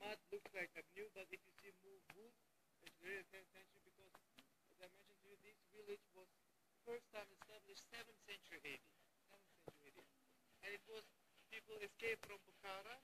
mud looks like a new, but if you see more wood, it's really pay attention because as I mentioned to you, this village was first time established 7th century AD. 7th century AD, and it was people escaped from Bukhara